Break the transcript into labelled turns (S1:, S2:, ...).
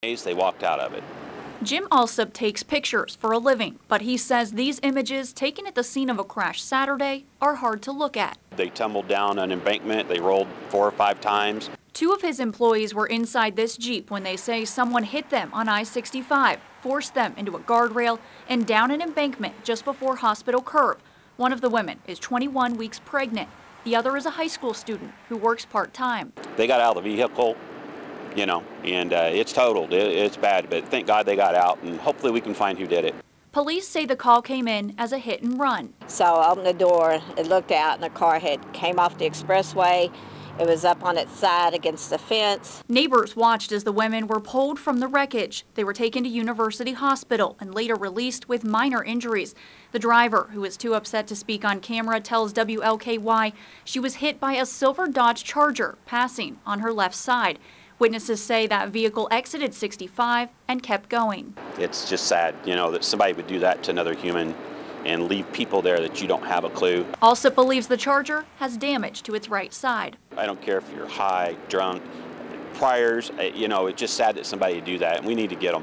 S1: they walked out of it.
S2: Jim Alsop takes pictures for a living, but he says these images taken at the scene of a crash Saturday are hard to look at.
S1: They tumbled down an embankment, they rolled four or five times.
S2: Two of his employees were inside this Jeep when they say someone hit them on I-65, forced them into a guardrail and down an embankment just before Hospital Curve. One of the women is 21 weeks pregnant. The other is a high school student who works part-time.
S1: They got out of the vehicle, you know, and uh, it's totaled. It, it's bad, but thank God they got out, and hopefully we can find who did it.
S2: Police say the call came in as a hit and run.
S3: So I opened the door, it looked out, and the car had came off the expressway. It was up on its side against the fence.
S2: Neighbors watched as the women were pulled from the wreckage. They were taken to University Hospital and later released with minor injuries. The driver, who is too upset to speak on camera, tells WLKY she was hit by a silver Dodge Charger passing on her left side. Witnesses say that vehicle exited 65 and kept going.
S1: It's just sad, you know, that somebody would do that to another human and leave people there that you don't have a clue.
S2: Alsop believes the Charger has damage to its right side.
S1: I don't care if you're high, drunk, priors, uh, you know, it's just sad that somebody would do that, and we need to get them.